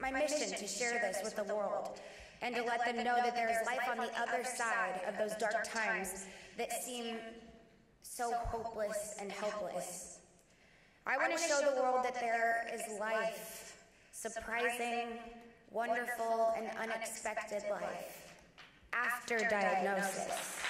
my mission to share this with the world and to let them know that there is life on the other side of those dark times that seem so hopeless and helpless. I want to show the world that there is life, surprising, wonderful, and unexpected life after diagnosis.